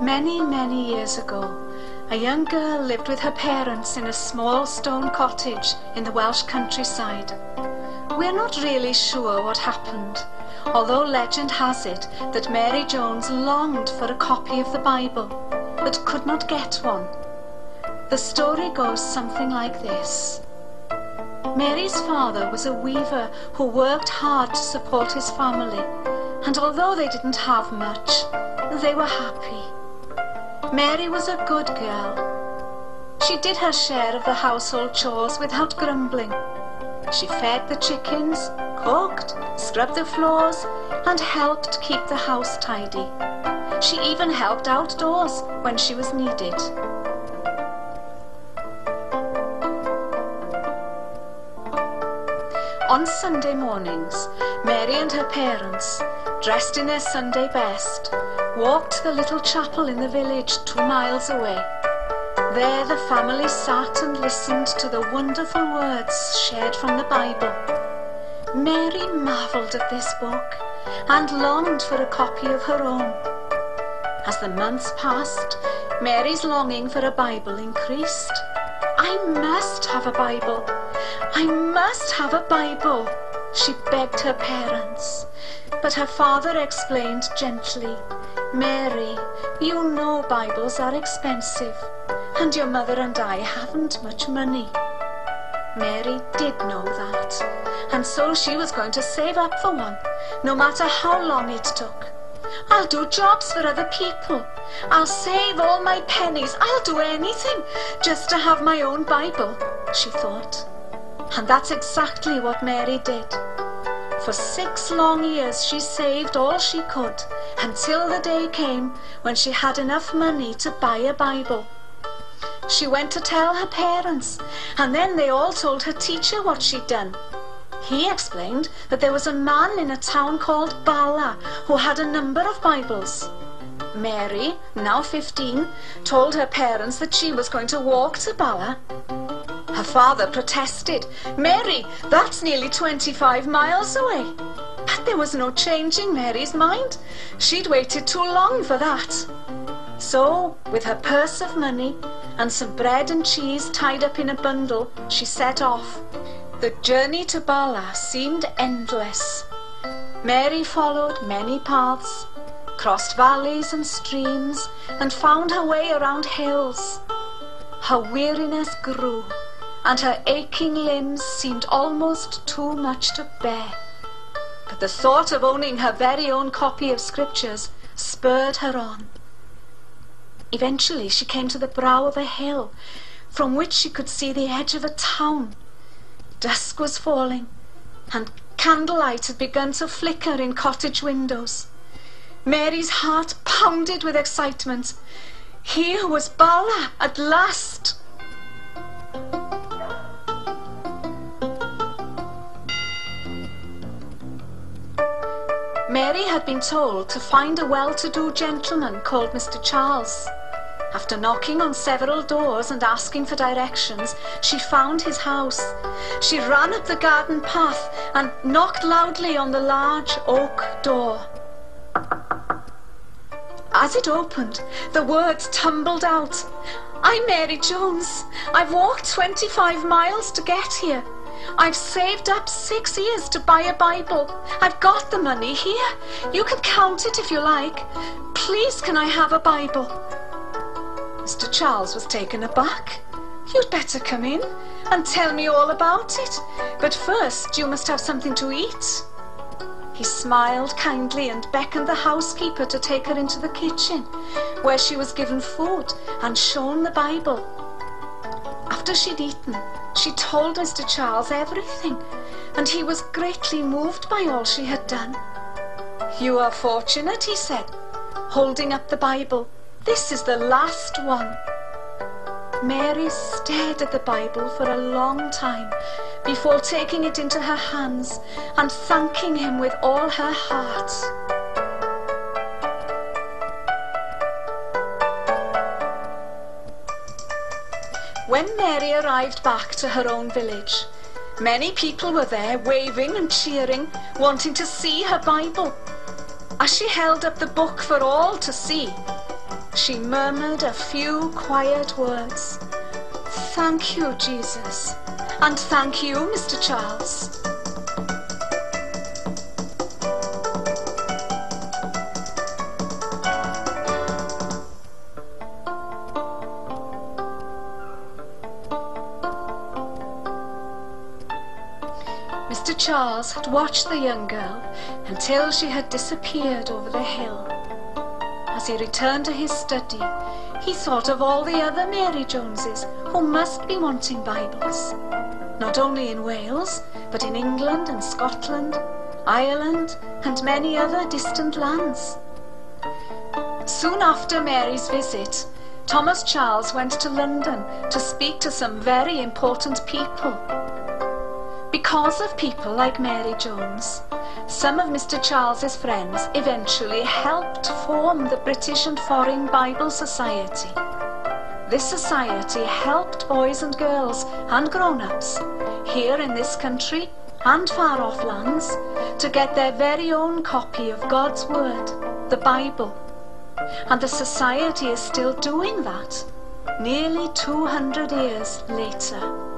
Many, many years ago, a young girl lived with her parents in a small stone cottage in the Welsh countryside. We're not really sure what happened, although legend has it that Mary Jones longed for a copy of the Bible but could not get one. The story goes something like this. Mary's father was a weaver who worked hard to support his family, and although they didn't have much, they were happy. Mary was a good girl. She did her share of the household chores without grumbling. She fed the chickens, cooked, scrubbed the floors, and helped keep the house tidy. She even helped outdoors when she was needed. On Sunday mornings, Mary and her parents, dressed in their Sunday best, walked to the little chapel in the village two miles away. There the family sat and listened to the wonderful words shared from the Bible. Mary marvelled at this book and longed for a copy of her own. As the months passed, Mary's longing for a Bible increased. I must have a Bible. I must have a Bible, she begged her parents. But her father explained gently, Mary, you know Bibles are expensive, and your mother and I haven't much money. Mary did know that, and so she was going to save up for one, no matter how long it took. I'll do jobs for other people. I'll save all my pennies. I'll do anything just to have my own Bible, she thought. And that's exactly what Mary did. For six long years she saved all she could until the day came when she had enough money to buy a Bible. She went to tell her parents, and then they all told her teacher what she'd done. He explained that there was a man in a town called Bala who had a number of Bibles. Mary, now 15, told her parents that she was going to walk to Bala. Her father protested. Mary, that's nearly 25 miles away. But there was no changing Mary's mind. She'd waited too long for that. So, with her purse of money and some bread and cheese tied up in a bundle, she set off. The journey to Bala seemed endless. Mary followed many paths, crossed valleys and streams, and found her way around hills. Her weariness grew, and her aching limbs seemed almost too much to bear. But the thought of owning her very own copy of scriptures spurred her on. Eventually she came to the brow of a hill, from which she could see the edge of a town. Dusk was falling, and candlelight had begun to flicker in cottage windows. Mary's heart pounded with excitement. Here was Bala at last. Mary had been told to find a well-to-do gentleman called Mr. Charles. After knocking on several doors and asking for directions, she found his house. She ran up the garden path and knocked loudly on the large oak door. As it opened, the words tumbled out. I'm Mary Jones. I've walked 25 miles to get here. I've saved up six years to buy a Bible. I've got the money here. You can count it if you like. Please, can I have a Bible? Mr. Charles was taken aback. You'd better come in and tell me all about it. But first, you must have something to eat. He smiled kindly and beckoned the housekeeper to take her into the kitchen, where she was given food and shown the Bible. After she'd eaten, she told Mr. Charles everything, and he was greatly moved by all she had done. You are fortunate, he said, holding up the Bible. This is the last one. Mary stared at the Bible for a long time before taking it into her hands and thanking him with all her heart. When Mary arrived back to her own village, many people were there waving and cheering, wanting to see her Bible. As she held up the book for all to see, she murmured a few quiet words. Thank you, Jesus. And thank you, Mr. Charles. Mr. Charles had watched the young girl until she had disappeared over the hill. As he returned to his study, he thought of all the other Mary Joneses who must be wanting Bibles, not only in Wales, but in England and Scotland, Ireland, and many other distant lands. Soon after Mary's visit, Thomas Charles went to London to speak to some very important people. Because of people like Mary Jones, some of Mr. Charles's friends eventually helped form the British and Foreign Bible Society. This society helped boys and girls and grown-ups here in this country and far off lands to get their very own copy of God's Word, the Bible. And the society is still doing that nearly 200 years later.